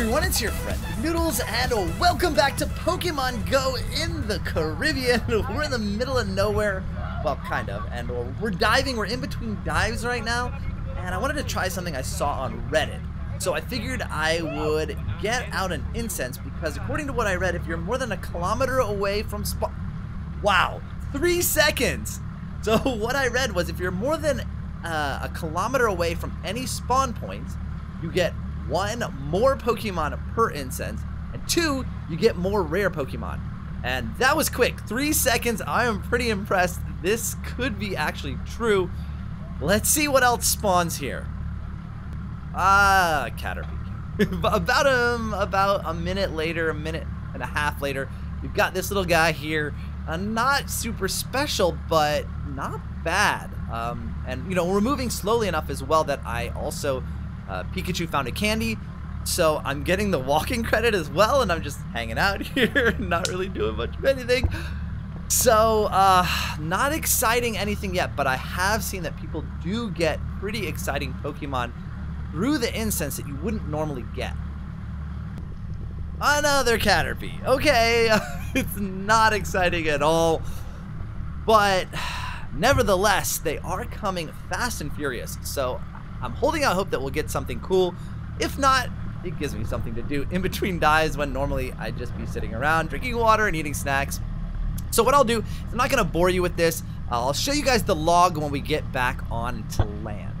everyone, it's your friend Noodles, and welcome back to Pokemon Go in the Caribbean. We're in the middle of nowhere, well, kind of, and we're diving, we're in between dives right now, and I wanted to try something I saw on Reddit. So I figured I would get out an incense, because according to what I read, if you're more than a kilometer away from spawn... Wow, three seconds! So what I read was if you're more than uh, a kilometer away from any spawn points, you get one, more Pokemon per incense, and two, you get more rare Pokemon. And that was quick. Three seconds. I am pretty impressed. This could be actually true. Let's see what else spawns here. Ah, Caterpie. about um, about a minute later, a minute and a half later, you've got this little guy here. Uh, not super special, but not bad. Um, and you know, we're moving slowly enough as well that I also uh, Pikachu found a candy, so I'm getting the walking credit as well, and I'm just hanging out here, not really doing much of anything. So, uh, not exciting anything yet, but I have seen that people do get pretty exciting Pokemon through the incense that you wouldn't normally get. Another Caterpie. Okay, it's not exciting at all, but nevertheless, they are coming fast and furious. So I'm holding out hope that we'll get something cool. If not, it gives me something to do in between dives when normally I'd just be sitting around drinking water and eating snacks. So what I'll do, I'm not going to bore you with this. I'll show you guys the log when we get back on to land.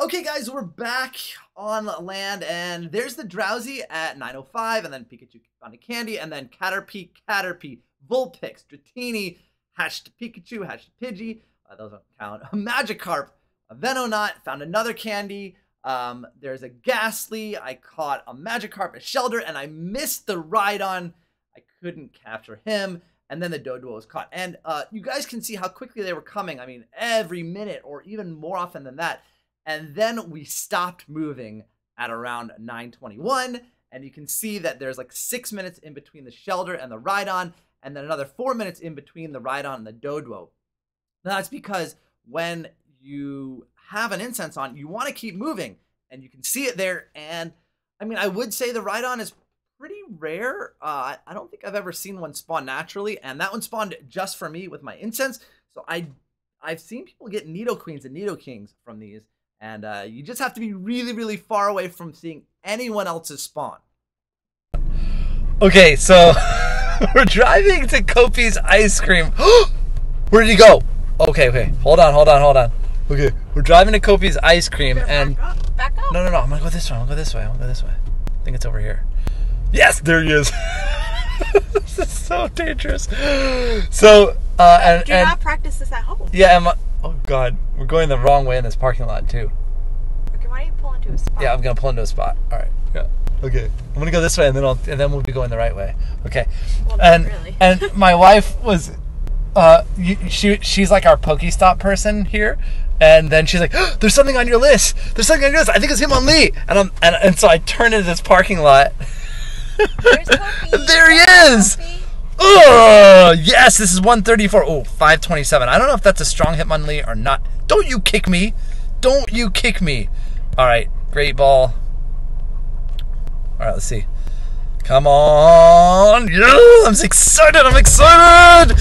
Okay guys, we're back on land and there's the Drowzee at 9.05 and then Pikachu found a candy and then Caterpie, Caterpie, Vulpix, Dratini, Hatched Pikachu, Hatched Pidgey, uh, those don't count, Magikarp, a Venonat, found another candy. Um, there's a Gastly. I caught a Magikarp, a Shellder, and I missed the Rhydon. I couldn't capture him. And then the Doduo was caught. And uh, you guys can see how quickly they were coming. I mean, every minute or even more often than that. And then we stopped moving at around 921. And you can see that there's like six minutes in between the Shellder and the Rhydon. And then another four minutes in between the Rhydon and the Doduo. Now, that's because when you have an incense on, you want to keep moving. And you can see it there. And I mean, I would say the Rhydon is pretty rare. Uh, I don't think I've ever seen one spawn naturally. And that one spawned just for me with my incense. So I, I've seen people get needle Nidoqueens and needle Nidokings from these. And uh, you just have to be really, really far away from seeing anyone else's spawn. Okay, so we're driving to Kopi's ice cream. Where did he go? Okay, okay. Hold on, hold on, hold on. Okay, we're driving to Kopi's ice cream and back up? Back up? no, no, no. I'm gonna go this way. I'm gonna go this way. I'm gonna go this way. I think it's over here. Yes, there he is. this is so dangerous. So, uh, and Do and not practice this at home. yeah, and my, oh god, we're going the wrong way in this parking lot too. Okay, why don't you pull into a spot? Yeah, I'm gonna pull into a spot. All right. Yeah. Okay. I'm gonna go this way, and then I'll, and then we'll be going the right way. Okay. Well, and really. and my wife was, uh, she she's like our Pokestop person here, and then she's like, oh, "There's something on your list. There's something on your list. I think it's Hitmonlee." And I'm and, and so I turn into this parking lot. There he is. Kofi. Oh yes, this is 134. Oh, 527. I don't know if that's a strong Hitmonlee or not. Don't you kick me. Don't you kick me. All right, great ball. All right, let's see. Come on. Yeah, I'm excited. I'm excited.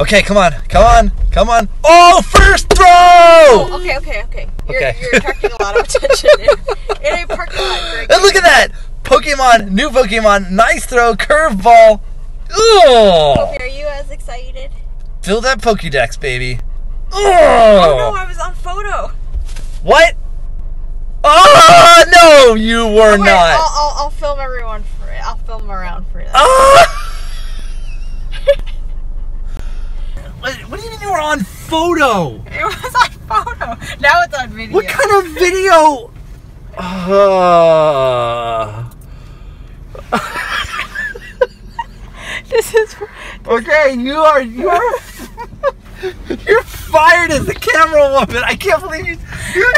Okay, come on. Come on. Come on. Oh, first throw. Oh, okay, okay, okay. You're, Okay. you're attracting a lot of attention in, in a parking lot. And look at that. Pokemon, new Pokemon, nice throw, curveball. Oh, are you as excited? fill that Pokédex, baby. Oh no, I was on photo. What? Oh no, you were Wait, not. I'll, I'll, I'll film everyone for it. I'll film around for. Ah! what, what do you mean you were on photo? It was on photo. Now it's on video. What kind of video? Uh, This is. okay, you are you are you're fired as the camera woman. I can't believe you. you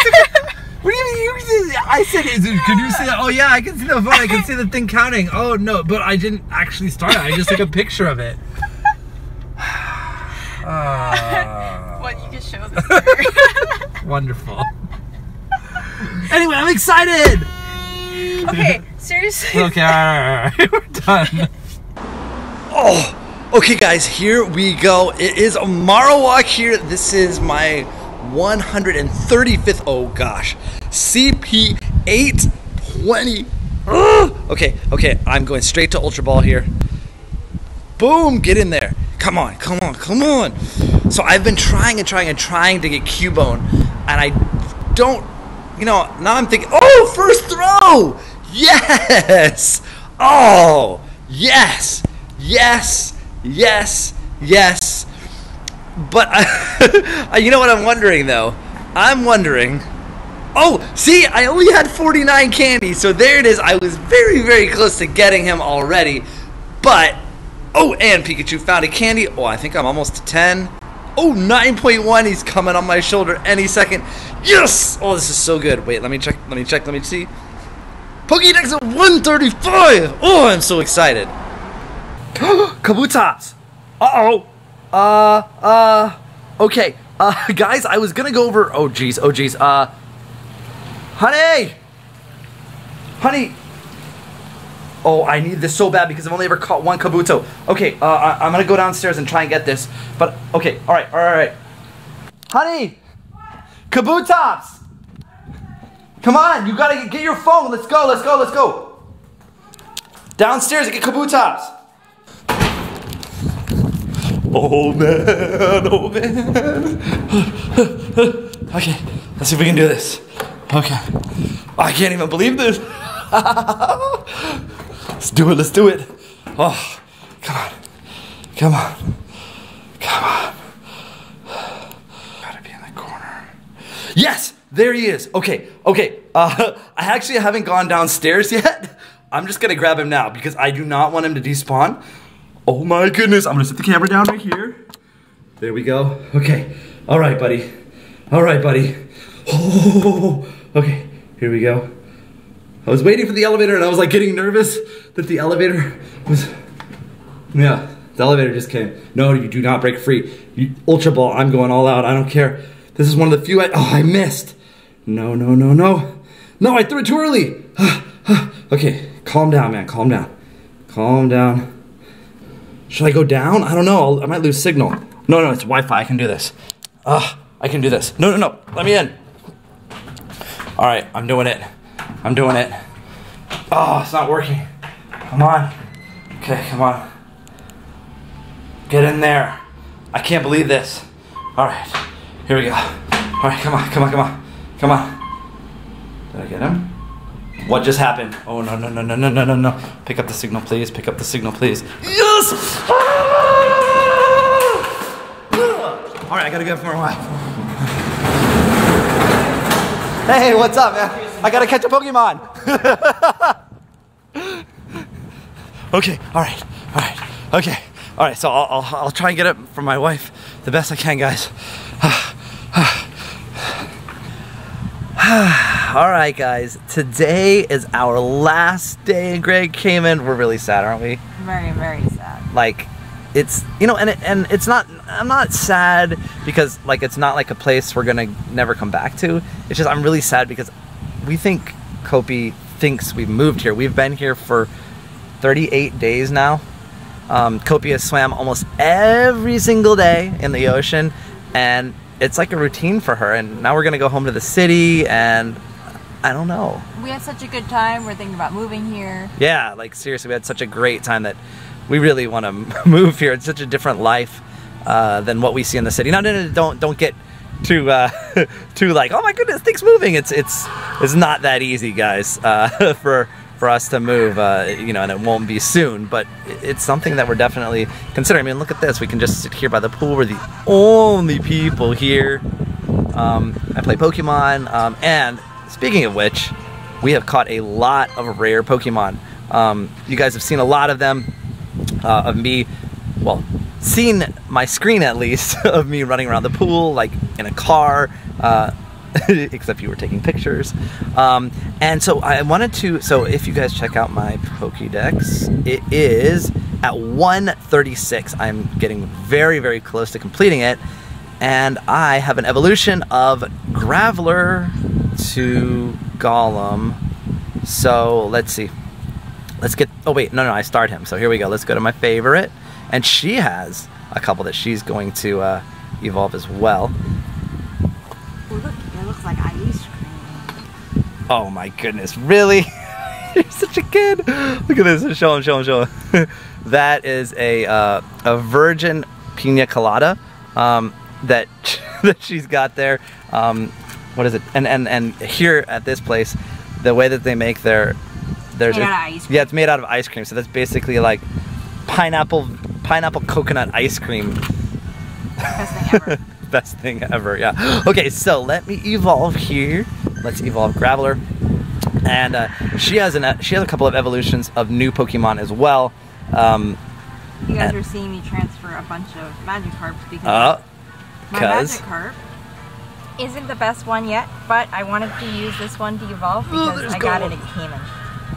what do you mean? You did, I said, is it, can you see that? Oh yeah, I can see the phone. I can see the thing counting. Oh no, but I didn't actually start it. I just took a picture of it. Ah. What you can show this. Wonderful. anyway, I'm excited. Okay, seriously. Okay, all right, all right, we're done. Oh, okay, guys, here we go. It is a Marowak here. This is my 135th, oh gosh, CP 820. Okay, okay, I'm going straight to Ultra Ball here. Boom, get in there. Come on, come on, come on. So I've been trying and trying and trying to get Cubone, and I don't, you know, now I'm thinking, oh, first throw! Yes! Oh, yes, yes, yes, yes. But, I, you know what I'm wondering though? I'm wondering. Oh, see, I only had 49 candy, so there it is. I was very, very close to getting him already. But, oh, and Pikachu found a candy. Oh, I think I'm almost to 10. Oh, 9.1. He's coming on my shoulder any second. Yes! Oh, this is so good. Wait, let me check. Let me check. Let me see. Pokédex at 135. Oh, I'm so excited. Kabutops. Uh-oh. Uh, uh, okay. Uh, guys, I was gonna go over, oh jeez, oh jeez, uh, honey! Honey! Oh, I need this so bad because I've only ever caught one Kabuto. Okay, uh, I, I'm gonna go downstairs and try and get this, but, okay, alright, alright, alright. Honey! Kabutops! Come on, you gotta get, your phone, let's go, let's go, let's go! Downstairs and get Kabutops! Oh man, oh man. okay, let's see if we can do this. Okay. I can't even believe this. let's do it, let's do it. Oh, come on. Come on. Come on. Gotta be in the corner. Yes! There he is. Okay, okay. Uh, I actually haven't gone downstairs yet. I'm just gonna grab him now because I do not want him to despawn. Oh my goodness, I'm gonna set the camera down right here. There we go. Okay. All right, buddy. All right, buddy. Oh, okay. Here we go. I was waiting for the elevator and I was like getting nervous that the elevator was. Yeah, the elevator just came. No, you do not break free. You, Ultra Ball, I'm going all out. I don't care. This is one of the few I. Oh, I missed. No, no, no, no. No, I threw it too early. okay, calm down, man. Calm down. Calm down. Should I go down? I don't know. I'll, I might lose signal. No, no, it's Wi-Fi. I can do this. Ah, I can do this. No, no, no. Let me in. All right, I'm doing it. I'm doing it. Oh, it's not working. Come on. Okay, come on. Get in there. I can't believe this. All right, here we go. All right, come on, come on, come on, come on. Did I get him? What just happened? Oh no no no no no no no no! Pick up the signal, please. Pick up the signal, please. Yes! Ah! All right, I gotta go for my wife. Hey, what's up, man? I gotta catch a Pokemon. okay, all right, all right, okay, all right. So I'll, I'll, I'll try and get it from my wife the best I can, guys. All right, guys. Today is our last day in Grand Cayman. We're really sad, aren't we? Very, very sad. Like, it's you know, and it, and it's not. I'm not sad because like it's not like a place we're gonna never come back to. It's just I'm really sad because we think Kopi thinks we've moved here. We've been here for 38 days now. Um, Kopi has swam almost every single day in the ocean, and it's like a routine for her. And now we're gonna go home to the city, and I don't know. We had such a good time. We're thinking about moving here. Yeah, like seriously, we had such a great time that we really want to move here. It's such a different life uh, than what we see in the city. Now, no, no, no, don't don't get too uh, too like, oh my goodness, things moving. It's it's it's not that easy, guys, uh, for for us to move. Uh, you know, and it won't be soon, but it's something that we're definitely considering. I mean, look at this. We can just sit here by the pool. We're the only people here. Um, I play Pokemon, um, and speaking of which, we have caught a lot of rare Pokemon. Um, you guys have seen a lot of them uh, of me, well, seen my screen at least of me running around the pool, like in a car, uh, except you were taking pictures. Um, and so I wanted to, so if you guys check out my Pokédex, it is at 136. I'm getting very, very close to completing it. And I have an evolution of Graveler to Golem So let's see. Let's get. Oh wait, no, no, I starred him. So here we go. Let's go to my favorite, and she has a couple that she's going to uh, evolve as well. Look, it looks like ice cream. Oh my goodness, really? You're such a kid. Look at this. Show him, show him, show him. that is a uh, a virgin pina colada um, that that she's got there. Um, what is it? And and and here at this place, the way that they make their there's Made a- out of ice cream. yeah, it's made out of ice cream. So that's basically like pineapple pineapple coconut ice cream. Best thing ever. Best thing ever, yeah. Okay, so let me evolve here. Let's evolve Graveler. And uh, she has an she has a couple of evolutions of new Pokemon as well. Um, You guys And- are seeing me transfer a bunch of Magikarps because uh, my Magikarp isn't the best one yet, but I wanted to use this one to evolve Oh, because there's I got it in Cayman.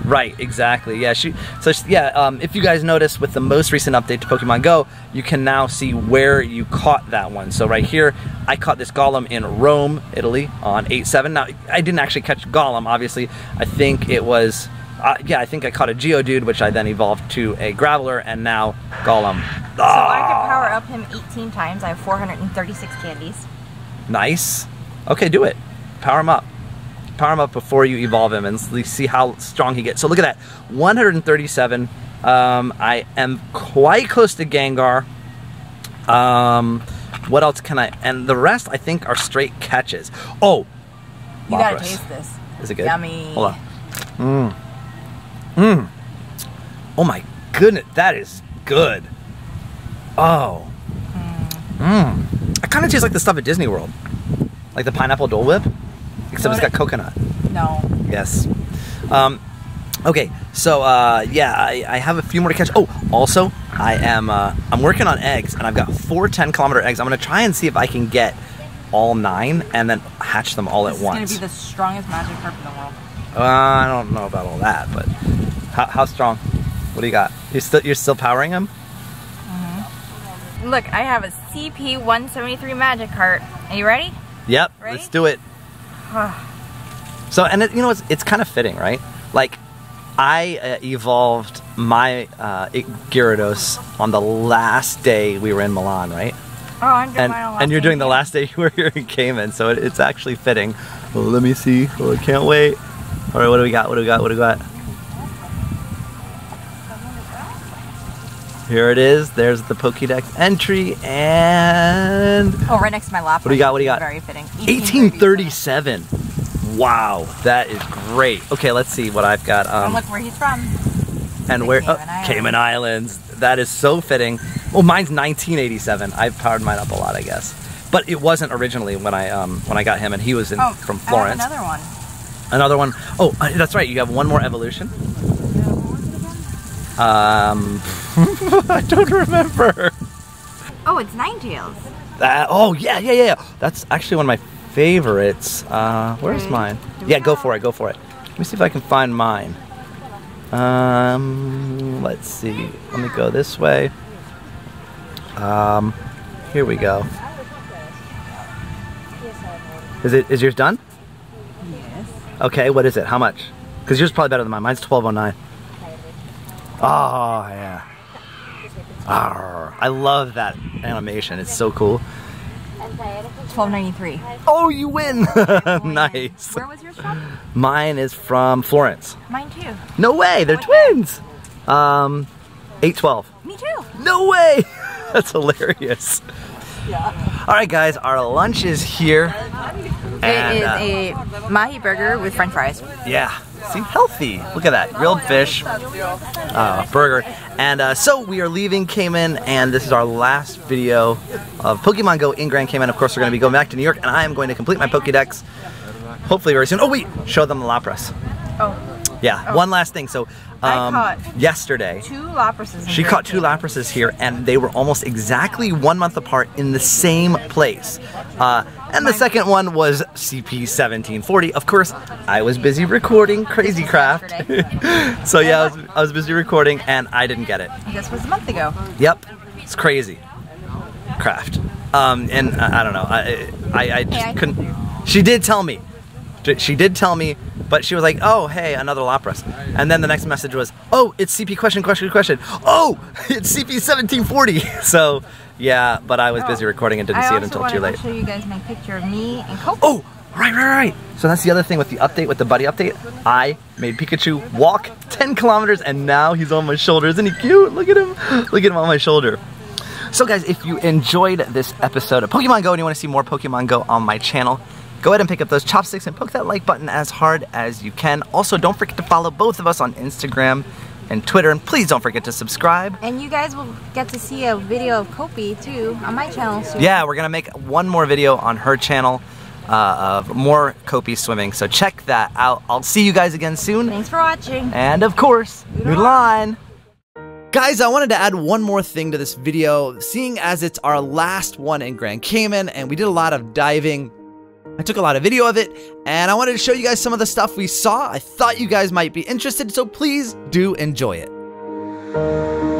Right, exactly. Yeah, she. So she, yeah, um, if you guys notice with the most recent update to Pokemon Go, you can now see where you caught that one. So right here, I caught this Golem in Rome, Italy, on 8-7. Now I didn't actually catch Golem, obviously. I think it was. Uh, yeah, I think I caught a Geodude, which I then evolved to a Graveler, and now Golem. So I could power up him 18 times. I have 436 candies. Nice. Okay, do it. Power him up. Power him up before you evolve him and see how strong he gets. So look at that. 137. Um, I am quite close to Gengar. Um, what else can I? And the rest, I think, are straight catches. Oh, You gotta taste this. Is it good? Yummy. Hold on. Mmm. Mmm. Oh my goodness, that is good. Oh. Mmm. It kind of tastes like the stuff at Disney World. Like the pineapple Dole Whip, except it's got coconut. No. Yes. Um, okay, so uh, yeah, I, I have a few more to catch. Oh, also, I am uh, I'm working on eggs, and I've got four 10 kilometer eggs. I'm gonna try and see if I can get all nine and then hatch them all This at once. gonna be the strongest Magikarp in the world. Uh, I don't know about all that, but how, how strong? What do you got? You still you're still powering him? Look, I have a CP-173 Magikarp. Are you ready? Yep. Ready? Let's do it. so and it, you know it's it's kind of fitting, right? Like I uh, evolved my uh, Gyarados on the last day we were in Milan, right? Oh, I'm doing And and you're doing the last day you were here in Cayman, so it, it's actually fitting. Oh, let me see. Oh, I can't wait. All right, what do we got? What do we got? What do we got? Here it is. There's the Pokédex entry, and Oh, right next to my laptop. What do you got? What do you got? Very fitting. 1837. Wow, that is great. Okay, let's see what I've got. And Um, look where he's from. and where? Cayman oh, Islands. Cayman Islands. That is so fitting. Well, mine's 1987. I've powered mine up a lot, I guess. But it wasn't originally when I um, when I got him, and he was in, Oh, from I have Florence. another one. Another one. Oh, that's right. You have one more evolution. Um, I don't remember. Oh, it's Ninetales. Uh, oh yeah, yeah, yeah, yeah. That's actually one of my favorites. Uh, where's Okay. mine? Here Yeah, go go. for it. Go for it. Let me see if I can find mine. Um, let's see. Let me go this way. Um, here we go. Is it is yours done? Yes. Okay, what is it? How much? Because yours is probably better than mine. Mine's 1209. Oh, yeah. Arr, I love that animation. It's so cool. 1293. Oh, you win! nice. Where was yours from? Mine is from Florence. Mine too. No way, they're What twins! Um, 812. Me too. No way! That's hilarious. Yeah. All right, guys, our lunch is here. And, it is uh, a mahi burger with french fries. Yeah. See, healthy. Look at that. Grilled fish, uh, burger. And uh, so we are leaving Cayman, and this is our last video of Pokemon Go in Grand Cayman. Of course, we're going to be going back to New York, and I am going to complete my Pokédex hopefully very soon. Oh, wait! Show them the Lapras. Oh, Yeah, one last thing. So, um, caught yesterday, two she caught two Cayman. Laprases here, and they were almost exactly one month apart in the same place. Uh, and the second one was CP1740. Of course, I was busy recording Crazy Craft. so yeah, I was, I was busy recording, and I didn't get it. This was a month ago. Yep, it's crazy. Craft. Um, and I, I don't know. I, I, I just couldn't. She did tell me. She did tell me, but she was like, "Oh, hey, another Lapras," and then the next message was, "Oh, it's CP question question question. Oh, it's CP 1740." So yeah, but I was busy recording and didn't I see it until too late. to show you guys my picture of me and Coco. Oh, right, right, right. So that's the other thing with the update, with the buddy update. I made Pikachu walk 10 kilometers and now he's on my shoulder. Isn't he cute? Look at him. Look at him on my shoulder. So guys, if you enjoyed this episode of Pokemon Go and you want to see more Pokemon Go on my channel, go ahead and pick up those chopsticks and poke that like button as hard as you can. Also, don't forget to follow both of us on Instagram and Twitter, and please don't forget to subscribe. And you guys will get to see a video of Kopi too on my channel soon. Yeah, we're gonna make one more video on her channel uh, of more Kopi swimming, so check that out. I'll see you guys again soon. Thanks for watching. And of course, noodle line. Guys, I wanted to add one more thing to this video, seeing as it's our last one in Grand Cayman and we did a lot of diving. I took a lot of video of it and I wanted to show you guys some of the stuff we saw. I thought you guys might be interested, so please do enjoy it.